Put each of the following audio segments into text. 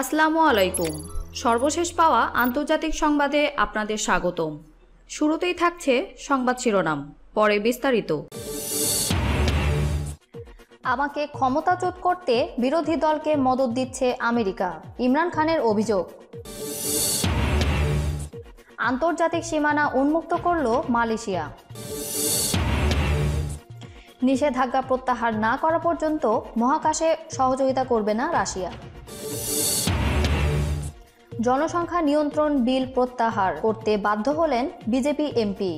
আসসালামু আলাইকুম। সর্বশেষ পাওয়া আন্তর্জাতিক সংবাদে আপনাদের স্বাগতম। শুরুতেই থাকছে সংবাদ শিরোনাম, পরে বিস্তারিত। আমাকে ক্ষমতাচ্যুত করতে বিরোধী দলকে মদত দিচ্ছে আমেরিকা, ইমরান খানের অভিযোগ। আন্তর্জাতিক সীমানা উন্মুক্ত করল মালয়েশিয়া। নিষেধাজ্ঞা প্রত্যাহার না করা পর্যন্ত মহাকাশে সহযোগিতা করবে না রাশিয়া। জনসংখ্যা নিয়ন্ত্রণ বিল প্রত্যাহার করতে বাধ্য হলেন বিজেপি এমপি।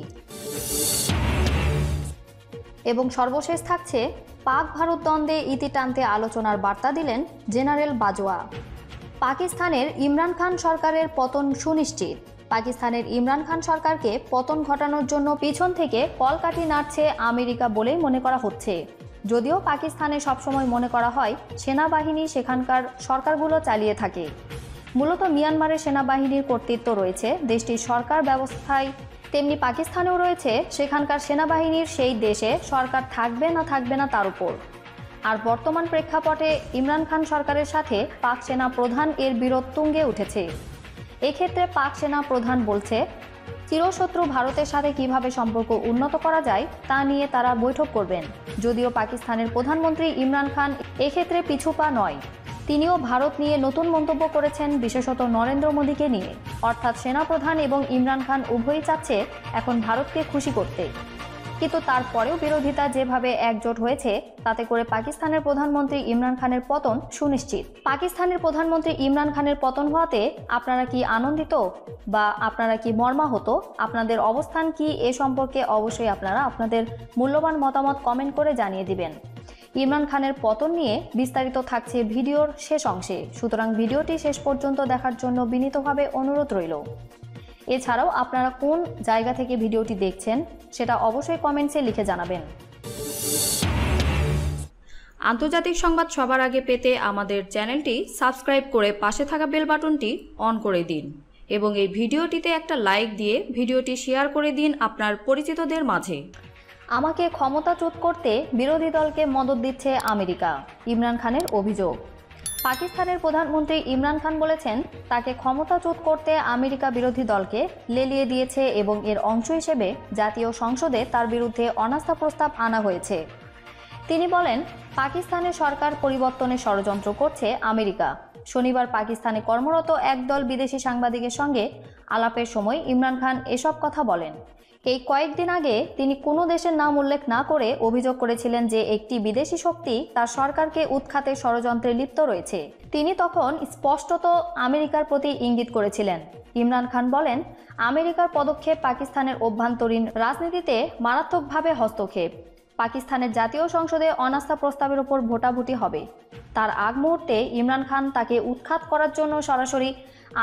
এবং সর্বশেষ থাকছে, পাক ভারত দ্বন্দ্বে ইতি টানতে আলোচনার বার্তা দিলেন জেনারেল বাজওয়া। পাকিস্তানের ইমরান খান সরকারের পতন সুনিশ্চিত। পাকিস্তানের ইমরান খান সরকারকে পতন ঘটানোর জন্য পিছন থেকে কলকাঠি নাড়ছে আমেরিকা বলেই মনে করা হচ্ছে। যদিও পাকিস্তানে সবসময় মনে করা হয়, সেনাবাহিনী সেখানকার সরকারগুলো চালিয়ে থাকে। মূলত মিয়ানমারের সেনাবাহিনীর কর্তৃত্ব রয়েছে। দেশটির সরকার ব্যবস্থায় তেমনি পাকিস্তানেও রয়েছে। সেখানকার সেনাবাহিনীর সেই দেশে সরকার থাকবে না থাকবে না তার উপর। আর বর্তমান প্রেক্ষাপটে ইমরান খান সরকারের সাথে পাক সেনা প্রধান এর বিরোধ তুঙ্গে উঠেছে। এক্ষেত্রে পাক সেনা প্রধান বলছে, চিরশত্রু ভারতের সাথে কীভাবে সম্পর্ক উন্নত করা যায় তা নিয়ে তারা বৈঠক করবেন। যদিও পাকিস্তানের প্রধানমন্ত্রী ইমরান খান এক্ষেত্রে পিছুপা নয়। তিনিও ভারত নিয়ে নতুন মন্তব্য করেছেন বিশেষত নরেন্দ্র মোদীকে নিয়ে। অর্থাৎ সেনাপ্রধান এবং ইমরান খান উভয়ই চাচ্ছে এখন ভারতকে খুশি করতে। কিন্তু তারপরেও বিরোধিতা যেভাবে একজোট হয়েছে, তাতে করে পাকিস্তানের প্রধানমন্ত্রী ইমরান খানের পতন সুনিশ্চিত। পাকিস্তানের প্রধানমন্ত্রী ইমরান খানের পতন হওয়াতে আপনারা কি আনন্দিত বা আপনারা কি মর্মাহত? আপনাদের অবস্থান কি এ সম্পর্কে অবশ্যই আপনারা আপনাদের মূল্যবান মতামত কমেন্ট করে জানিয়ে দিবেন। ইমরান খানের পতন নিয়ে বিস্তারিত থাকছে ভিডিওর শেষ অংশে। সুতরাং ভিডিওটি শেষ পর্যন্ত দেখার জন্য বিনীতভাবে অনুরোধ রইল। এছাড়াও আপনারা কোন জায়গা থেকে ভিডিওটি দেখছেন সেটা অবশ্যই কমেন্টসে লিখে জানাবেন। আন্তর্জাতিক সংবাদ সবার আগে পেতে আমাদের চ্যানেলটি সাবস্ক্রাইব করে পাশে থাকা বেল বাটনটি অন করে দিন এবং এই ভিডিওটিতে একটা লাইক দিয়ে ভিডিওটি শেয়ার করে দিন আপনার পরিচিতদের মাঝে। আমাকে ক্ষমতাচ্যুত করতে বিরোধী দলকে মদত দিচ্ছে আমেরিকা। ইমরান খানের অভিযোগ। পাকিস্তানের প্রধানমন্ত্রী ইমরান খান বলেছেন, তাকে ক্ষমতাচ্যুত করতে আমেরিকা বিরোধী দলকে লেলিয়ে দিয়েছে এবং এর অংশ হিসেবে জাতীয় সংসদে তার বিরুদ্ধে অনাস্থা প্রস্তাব আনা হয়েছে। তিনি বলেন পাকিস্তানের সরকার পরিবর্তনের ষড়যন্ত্র করছে আমেরিকা। শনিবার পাকিস্তানে কর্মরত একদল বিদেশি সাংবাদিকের সঙ্গে আলাপের সময় ইমরান খান এসব কথা বলেন। এই কয়েকদিন আগে তিনি কোনো দেশের নাম উল্লেখ না করে অভিযোগ করেছিলেন যে একটি বিদেশি শক্তি তার সরকারকে উৎখাতে ষড়যন্ত্রে লিপ্ত রয়েছে। তিনি তখন স্পষ্টত আমেরিকার প্রতি ইঙ্গিত করেছিলেন। ইমরান খান বলেন, আমেরিকার পদক্ষেপ পাকিস্তানের অভ্যন্তরীণ রাজনীতিতে মারাত্মকভাবে হস্তক্ষেপ। পাকিস্তানের জাতীয় সংসদে অনাস্থা প্রস্তাবের উপর ভোটাভুটি হবে। তার আগ মুহূর্তে ইমরান খান তাকে উৎখাত করার জন্য সরাসরি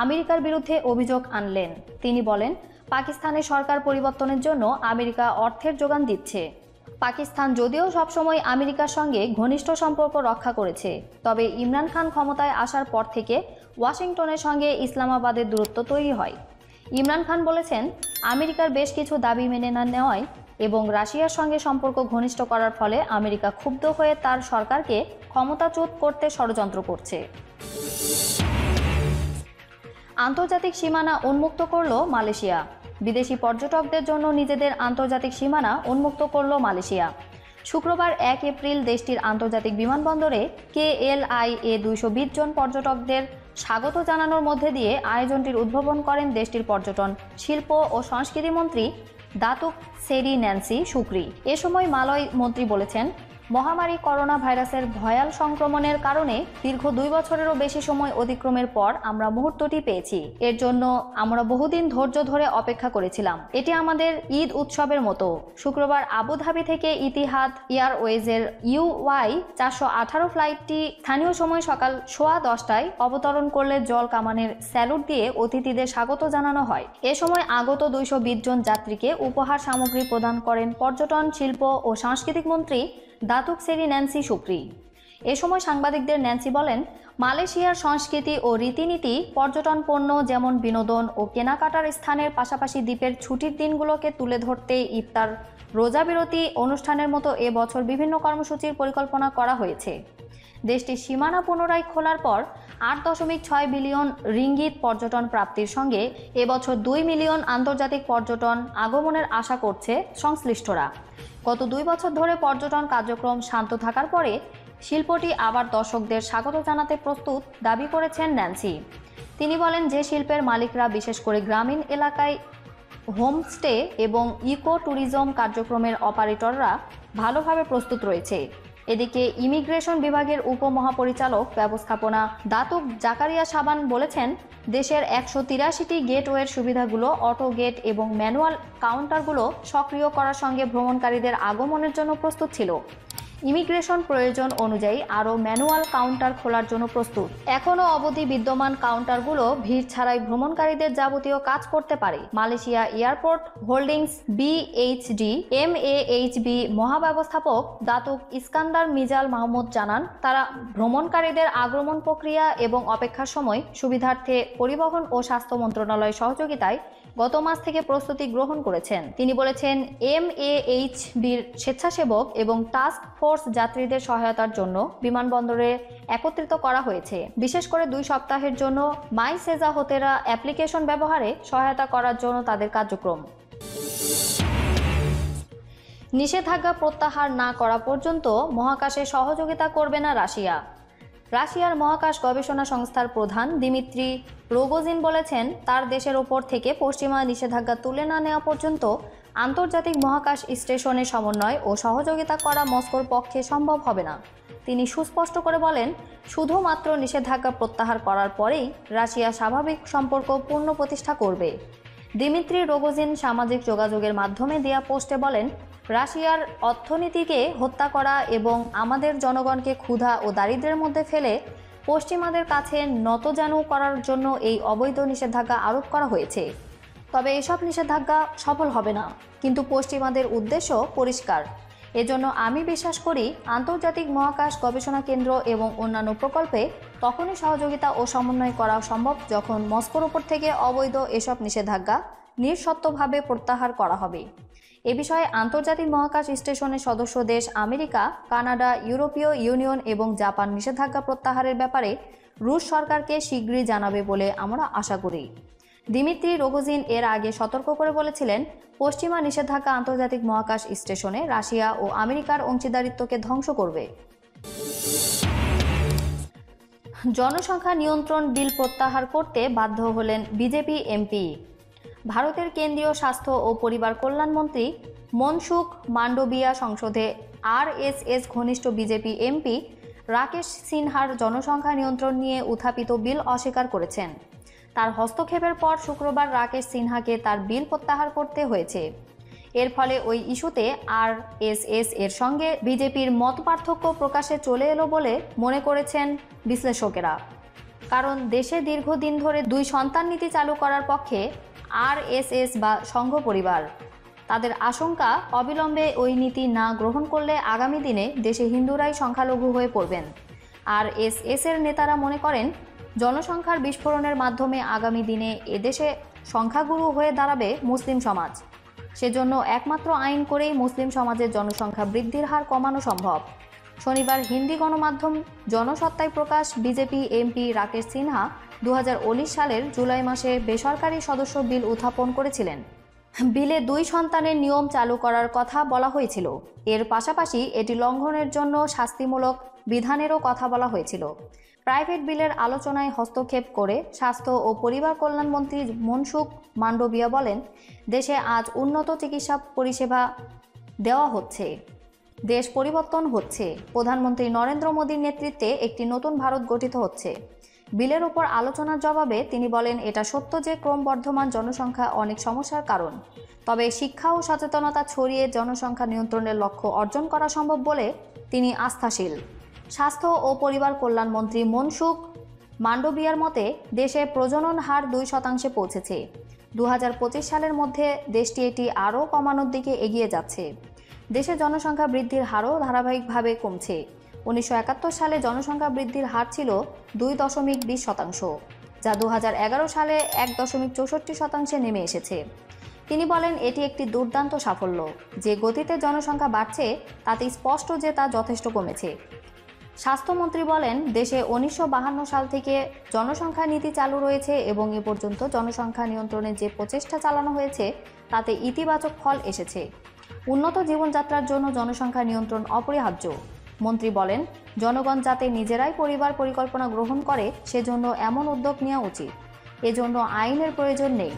আমেরিকার বিরুদ্ধে অভিযোগ আনলেন। তিনি বলেন পাকিস্তানের সরকার পরিবর্তনের জন্য আমেরিকা অর্থের যোগান দিচ্ছে। পাকিস্তান যদিও সবসময় আমেরিকার সঙ্গে ঘনিষ্ঠ সম্পর্ক রক্ষা করেছে, তবে ইমরান খান ক্ষমতায় আসার পর থেকে ওয়াশিংটনের সঙ্গে ইসলামাবাদের দূরত্ব তৈরি হয়। ইমরান খান বলেছেন, আমেরিকার বেশ কিছু দাবি মেনে না নেওয়ায় এবং রাশিয়ার সঙ্গে সম্পর্ক ঘনিষ্ঠ করার ফলে আমেরিকা ক্ষুব্ধ হয়ে তার সরকারকে ক্ষমতাচ্যুত করতে ষড়যন্ত্র করছে। আন্তর্জাতিক সীমানা উন্মুক্ত করল মালয়েশিয়া। বিদেশি পর্যটকদের জন্য নিজেদের আন্তর্জাতিক সীমানা উন্মুক্ত করল মালয়েশিয়া। শুক্রবার এক এপ্রিল দেশটির আন্তর্জাতিক বিমানবন্দরে কে এল আই এ দুইশো বিশ জন পর্যটকদের স্বাগত জানানোর মধ্যে দিয়ে আয়োজনটির উদ্ভাবন করেন দেশটির পর্যটন, শিল্প ও সংস্কৃতি মন্ত্রী দাতুক সেরি ন্যান্সি শুক্রি। এ সময় মালয় মন্ত্রী বলেছেন মহামারী করোনা ভাইরাসের ভয়াল সংক্রমণের কারণে দীর্ঘ দুই বছরেরও বেশি সময় অতিক্রমের পর আমরা মুহূর্তটি পেয়েছি। এর জন্য আমরা বহুদিন ধৈর্য ধরে অপেক্ষা করেছিলাম। এটি আমাদের ঈদ উৎসবের মতো। শুক্রবার আবুধাবি থেকে ইতিহাদ এয়ারওয়েজের ইউওয়াই চারশো আঠারো ফ্লাইটটি স্থানীয় সময় সকাল সোয়া দশটায় অবতরণ করলে জল কামানের স্যালুট দিয়ে অতিথিদের স্বাগত জানানো হয়। এ সময় আগত দুইশো বিশ জন যাত্রীকে উপহার সামগ্রী প্রদান করেন পর্যটন, শিল্প ও সাংস্কৃতিক মন্ত্রী দাতুক সেরি ন্যান্সি সুপ্রি। এ সময় সাংবাদিকদের ন্যান্সি বলেন, মালয়েশিয়ার সংস্কৃতি ও রীতিনীতি, পর্যটন পণ্য যেমন বিনোদন ও কেনাকাটার স্থানের পাশাপাশি দ্বীপের ছুটির দিনগুলোকে তুলে ধরতে ইফতার রোজা বিরতি অনুষ্ঠানের মতো এ বছর বিভিন্ন কর্মসূচির পরিকল্পনা করা হয়েছে। দেশটির সীমানা পুনরায় খোলার পর আট দশমিক ছয় বিলিয়ন রিঙ্গিত পর্যটন প্রাপ্তির সঙ্গে এবছর দুই মিলিয়ন আন্তর্জাতিক পর্যটন আগমনের আশা করছে সংশ্লিষ্টরা। গত দুই বছর ধরে পর্যটন কার্যক্রম শান্ত থাকার পরে শিল্পটি আবার দর্শকদের স্বাগত জানাতে প্রস্তুত দাবি করেছেন ন্যান্সি। তিনি বলেন, যে শিল্পের মালিকরা বিশেষ করে গ্রামীণ এলাকায় হোমস্টে এবং ইকো ট্যুরিজম কার্যক্রমের অপারেটররা ভালোভাবে প্রস্তুত রয়েছে। এদিকে ইমিগ্রেশন বিভাগের উপমহাপরিচালক ব্যবস্থাপনা দাতুক জাকারিয়া সাবান বলেছেন, দেশের একশো তিরাশিটি গেটওয়ের সুবিধাগুলো, অটো গেট এবং ম্যানুয়াল কাউন্টারগুলো সক্রিয় করার সঙ্গে ভ্রমণকারীদের আগমনের জন্য প্রস্তুত ছিল। ইমিগ্রেশন প্রয়োজন অনুযায়ী আরও ম্যানুয়াল কাউন্টার খোলার জন্য প্রস্তুত। এখনও অবধি বিদ্যমান কাউন্টারগুলো ভিড় ছাড়াই ভ্রমণকারীদের যাবতীয় কাজ করতে পারে। Malaysia airport holdings BHD M B মহাব্যবস্থাপক Datuk Iskandar Mizal Mahmud জানান, তারা ভ্রমণকারীদের আগমন প্রক্রিয়া এবং অপেক্ষার সময় সুবিধার্থে পরিবহন ও স্বাস্থ্য মন্ত্রণালয় সহযোগিতায় গত মাস থেকে প্রস্তুতি গ্রহণ করেছেন। তিনি বলেছেন, এম এ এইচ বির স্বেচ্ছাসেবক এবং টাস্ক ফোর্স যাত্রীদের সহায়তার জন্য বিমানবন্দরে একত্রিত করা হয়েছে। বিশেষ করে দুই সপ্তাহের জন্য মাই সেজা হোতেরা অ্যাপ্লিকেশন ব্যবহারে সহায়তা করার জন্য তাদের কার্যক্রম। নিষেধাজ্ঞা প্রত্যাহার না করা পর্যন্ত মহাকাশে সহযোগিতা করবে না রাশিয়া। রাশিয়ার মহাকাশ গবেষণা সংস্থার প্রধান দিমিত্রি রোগোজিন বলেছেন, তার দেশের ওপর থেকে পশ্চিমা নিষেধাজ্ঞা তুলে না নেওয়া পর্যন্ত আন্তর্জাতিক মহাকাশ স্টেশনে সমন্বয় ও সহযোগিতা করা মস্কোর পক্ষে সম্ভব হবে না। তিনি সুস্পষ্ট করে বলেন, শুধুমাত্র নিষেধাজ্ঞা প্রত্যাহার করার পরেই রাশিয়া স্বাভাবিক সম্পর্ক পূর্ণ প্রতিষ্ঠা করবে। দিমিত্রি রোগোজিন সামাজিক যোগাযোগের মাধ্যমে দেয়া পোস্টে বলেন রাশিয়ার অর্থনীতিকে হত্যা করা এবং আমাদের জনগণকে ক্ষুধা ও দারিদ্র্যের মধ্যে ফেলে পশ্চিমাদের কাছে নতজানু করার জন্য এই অবৈধ নিষেধাজ্ঞা আরোপ করা হয়েছে। তবে এসব নিষেধাজ্ঞা সফল হবে না। কিন্তু পশ্চিমাদের উদ্দেশ্য পরিষ্কার। এজন্য আমি বিশ্বাস করি আন্তর্জাতিক মহাকাশ গবেষণা কেন্দ্র এবং অন্যান্য প্রকল্পে তখনই সহযোগিতা ও সমন্বয় করা সম্ভব যখন মস্কোর উপর থেকে অবৈধ এসব নিষেধাজ্ঞা নিঃশর্তভাবে প্রত্যাহার করা হবে। এ বিষয়ে আন্তর্জাতিক মহাকাশ স্টেশনের সদস্য দেশ আমেরিকা, কানাডা, ইউরোপীয় ইউনিয়ন এবং জাপান নিষেধাজ্ঞা প্রত্যাহারের ব্যাপারে রুশ সরকারকে শীঘ্রই জানাবে বলে আমরা আশা করি। দিমিত্রি রোগোজিন এর আগে সতর্ক করে বলেছিলেন, পশ্চিমা নিষেধাজ্ঞা আন্তর্জাতিক মহাকাশ স্টেশনে রাশিয়া ও আমেরিকার অংশীদারিত্বকে ধ্বংস করবে। জনসংখ্যা নিয়ন্ত্রণ বিল প্রত্যাহার করতে বাধ্য হলেন বিজেপি এমপি। ভারতের কেন্দ্রীয় স্বাস্থ্য ও পরিবার কল্যাণমন্ত্রী মনসুখ মান্ডবিয়া সংসদে আরএসএস ঘনিষ্ঠ বিজেপি এমপি রাকেশ সিনহার জনসংখ্যা নিয়ন্ত্রণ নিয়ে উত্থাপিত বিল অস্বীকার করেছেন। তার হস্তক্ষেপের পর শুক্রবার রাকেশ সিনহাকে তার বিল প্রত্যাহার করতে হয়েছে। এর ফলে ওই ইস্যুতে আর এর সঙ্গে বিজেপির মত পার্থক্য প্রকাশে চলে এলো বলে মনে করেছেন বিশ্লেষকেরা। কারণ দেশে দীর্ঘদিন ধরে দুই সন্তান নীতি চালু করার পক্ষে আরএসএস বা সংঘ পরিবার। তাদের আশঙ্কা, অবিলম্বে ওই নীতি না গ্রহণ করলে আগামী দিনে দেশে হিন্দুরাই সংখ্যালঘু হয়ে পড়বেন। আর এস এর নেতারা মনে করেন, জনসংখ্যার বিস্ফোরণের মাধ্যমে আগামী দিনে এদেশে সংখ্যাগুরু হয়ে দাঁড়াবে মুসলিম সমাজ। সেজন্য একমাত্র আইন করেই মুসলিম সমাজের জনসংখ্যা বৃদ্ধির হার কমানো সম্ভব। শনিবার হিন্দি গণমাধ্যম জনসত্তায় প্রকাশ, বিজেপি, এমপি রাকেশ সিনহা দু হাজার উনিশ সালের জুলাই মাসে বেসরকারি সদস্য বিল উত্থাপন করেছিলেন। বিলে দুই সন্তানের নিয়ম চালু করার কথা বলা হয়েছিল। এর পাশাপাশি এটি লঙ্ঘনের জন্য শাস্তিমূলক বিধানেরও কথা বলা হয়েছিল। প্রাইভেট বিলের আলোচনায় হস্তক্ষেপ করে স্বাস্থ্য ও পরিবার কল্যাণমন্ত্রী মনসুখ মান্ডবিয়া বলেন, দেশে আজ উন্নত চিকিৎসা পরিষেবা দেওয়া হচ্ছে। দেশ পরিবর্তন হচ্ছে। প্রধানমন্ত্রী নরেন্দ্র মোদীর নেতৃত্বে একটি নতুন ভারত গঠিত হচ্ছে। বিলের ওপর আলোচনার জবাবে তিনি বলেন, এটা সত্য যে ক্রমবর্ধমান জনসংখ্যা অনেক সমস্যার কারণ। তবে শিক্ষা ও সচেতনতা ছড়িয়ে জনসংখ্যা নিয়ন্ত্রণের লক্ষ্য অর্জন করা সম্ভব বলে তিনি আস্থাশীল। স্বাস্থ্য ও পরিবার কল্যাণ মন্ত্রী মনসুখ মান্ডবিয়ার মতে, দেশে প্রজনন হার দুই শতাংশে পৌঁছেছে। দু হাজার পঁচিশ সালের মধ্যে দেশটি এটি আরও কমানোর দিকে এগিয়ে যাচ্ছে। দেশে জনসংখ্যা বৃদ্ধির হারও ধারাবাহিকভাবে কমছে। উনিশশো একাত্তর সালে জনসংখ্যা বৃদ্ধির হার ছিল দুই দশমিক বিশ শতাংশ, যা দু হাজার এগারো সালে এক দশমিক চৌষট্টি শতাংশে নেমে এসেছে। তিনি বলেন, এটি একটি দুর্দান্ত সাফল্য। যে গতিতে জনসংখ্যা বাড়ছে, তাতে স্পষ্ট যে তা যথেষ্ট কমেছে। স্বাস্থ্যমন্ত্রী বলেন, দেশে উনিশশো সাল থেকে জনসংখ্যা নীতি চালু রয়েছে এবং এ পর্যন্ত জনসংখ্যা নিয়ন্ত্রণে যে প্রচেষ্টা চালানো হয়েছে, তাতে ইতিবাচক ফল এসেছে। উন্নত জীবনযাত্রার জন্য জনসংখ্যা নিয়ন্ত্রণ অপরিহার্য। মন্ত্রী বলেন, জনগণ যাতে নিজেরাই পরিবার পরিকল্পনা গ্রহণ করে, সেজন্য এমন উদ্যোগ নেওয়া উচিত। এজন্য আইনের প্রয়োজন নেই।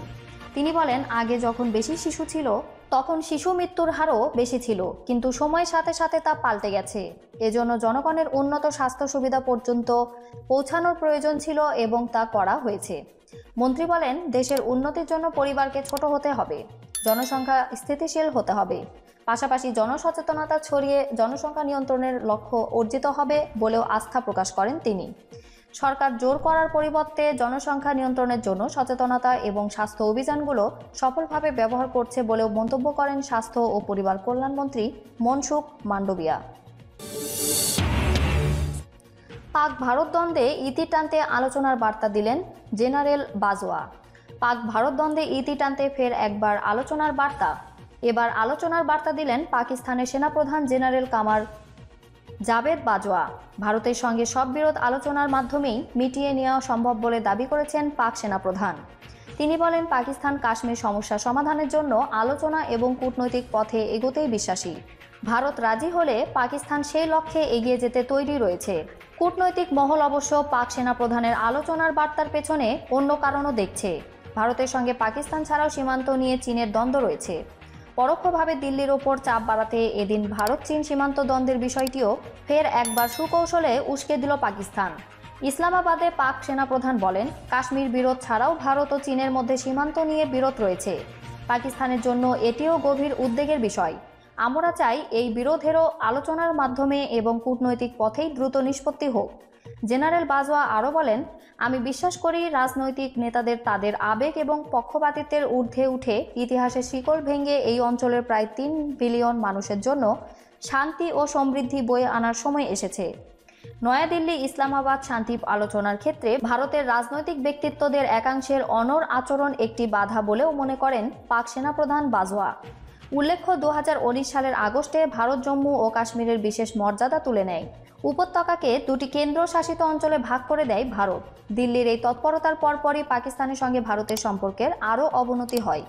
তিনি বলেন, আগে যখন বেশি শিশু ছিল, তখন শিশু মৃত্যুর হারও বেশি ছিল, কিন্তু সময়ের সাথে সাথে তা পাল্টে গেছে। এজন্য জনগণের উন্নত স্বাস্থ্য সুবিধা পর্যন্ত পৌঁছানোর প্রয়োজন ছিল এবং তা করা হয়েছে। মন্ত্রী বলেন, দেশের উন্নতির জন্য পরিবারকে ছোট হতে হবে। জনসংখ্যা স্থিতিশীল হতে হবে। পাশাপাশি জনসচেতনতা ছড়িয়ে জনসংখ্যা নিয়ন্ত্রণের লক্ষ্য অর্জিত হবে বলেও আস্থা প্রকাশ করেন তিনি। সরকার জোর করার পরিবর্তে জনসংখ্যা নিয়ন্ত্রণের জন্য সচেতনতা এবং স্বাস্থ্য অভিযানগুলো সফলভাবে ব্যবহার করছে বলেও মন্তব্য করেন স্বাস্থ্য ও পরিবার কল্যাণমন্ত্রী মনসুখ মান্ডবিয়া পাক ভারত দ্বন্দ্বে ইতি টানতে আলোচনার বার্তা দিলেন জেনারেল বাজওয়া। পাক ভারত দ্বন্দ্বে ইতি টানতে ফের একবার আলোচনার বার্তা। এবার আলোচনার বার্তা দিলেন পাকিস্তানের সেনাপ্রধান জেনারেল কামার জাভেদ বাজওয়া। ভারতের সঙ্গে সব বিরোধ আলোচনার মাধ্যমেই মিটিয়ে নেওয়া সম্ভব বলে দাবি করেছেন পাক সেনাপ্রধান। তিনি বলেন, পাকিস্তান কাশ্মীর সমস্যা সমাধানের জন্য আলোচনা এবং কূটনৈতিক পথে এগোতেই বিশ্বাসী। ভারত রাজি হলে পাকিস্তান সেই লক্ষ্যে এগিয়ে যেতে তৈরি রয়েছে। কূটনৈতিক মহল অবশ্য পাক সেনাপ্রধানের আলোচনার বার্তার পেছনে অন্য কারণও দেখছে। ভারতের সঙ্গে পাকিস্তান ছাড়াও সীমান্ত নিয়ে চীনের দ্বন্দ্ব রয়েছে। পরোক্ষভাবে দিল্লির ওপর চাপ বাড়াতে এদিন ভারত চীন সীমান্ত দ্বন্দ্বের বিষয়টিও ফের একবার সুকৌশলে উস্কে দিল পাকিস্তান। ইসলামাবাদে পাক সেনাপ্রধান বলেন, কাশ্মীর বিরোধ ছাড়াও ভারত ও চীনের মধ্যে সীমান্ত নিয়ে বিরোধ রয়েছে। পাকিস্তানের জন্য এটিও গভীর উদ্বেগের বিষয়। আমরা চাই এই বিরোধেরও আলোচনার মাধ্যমে এবং কূটনৈতিক পথেই দ্রুত নিষ্পত্তি হোক। জেনারেল বাজওয়া আরও বলেন, আমি বিশ্বাস করি রাজনৈতিক নেতাদের তাদের আবেগ এবং পক্ষপাতিত্বের ঊর্ধ্বে উঠে ইতিহাসের শিকড় ভেঙে এই অঞ্চলের প্রায় তিন বিলিয়ন মানুষের জন্য শান্তি ও সমৃদ্ধি বয়ে আনার সময় এসেছে। নয়াদিল্লি ইসলামাবাদ শান্তি আলোচনার ক্ষেত্রে ভারতের রাজনৈতিক ব্যক্তিত্বদের একাংশের অনর আচরণ একটি বাধা বলেও মনে করেন পাক সেনাপ্রধান বাজওয়া। উল্লেখ্য, দু হাজার উনিশ সালের আগস্টে ভারত, জম্মু ও কাশ্মীরের বিশেষ মর্যাদা তুলে নেয়। উপত্যকাকে দুটি কেন্দ্রশাসিত অঞ্চলে ভাগ করে দেয় ভারত। দিল্লির এই তৎপরতার পরপরই পাকিস্তানের সঙ্গে ভারতের সম্পর্কের আরও অবনতি হয়।